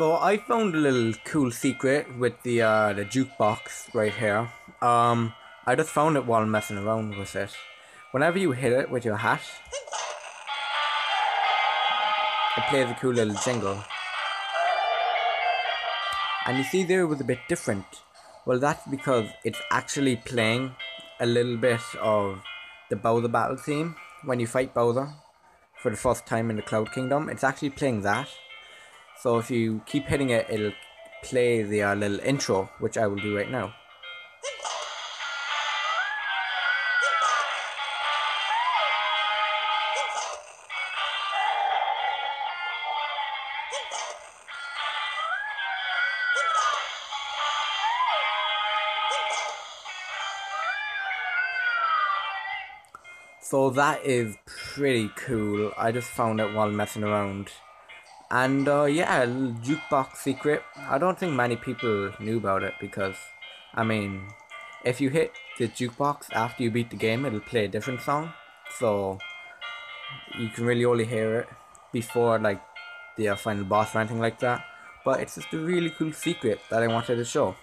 So I found a little cool secret with the uh, the jukebox right here. Um, I just found it while messing around with it. Whenever you hit it with your hat, it plays a cool little jingle. And you see there it was a bit different. Well, that's because it's actually playing a little bit of the Bowser battle theme when you fight Bowser for the first time in the Cloud Kingdom. It's actually playing that. So if you keep hitting it, it'll play the uh, little intro, which I will do right now. So that is pretty cool. I just found it while messing around. And uh, yeah, jukebox secret. I don't think many people knew about it because, I mean, if you hit the jukebox after you beat the game, it'll play a different song. So you can really only hear it before like the uh, final boss or anything like that. But it's just a really cool secret that I wanted to show.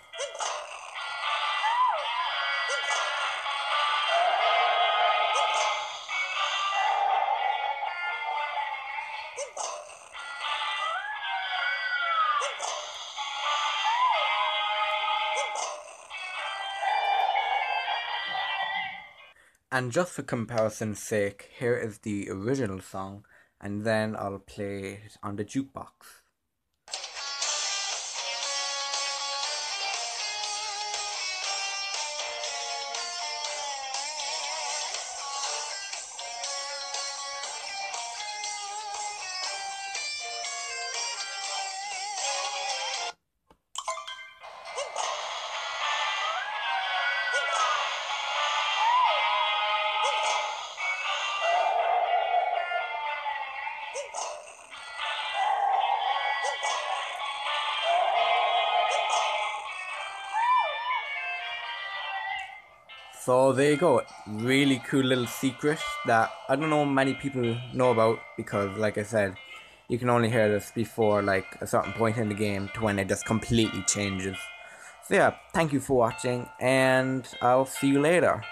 And just for comparison's sake, here is the original song, and then I'll play it on the jukebox. So there you go, really cool little secret that I don't know many people know about because like I said, you can only hear this before like a certain point in the game to when it just completely changes. So yeah, thank you for watching and I'll see you later.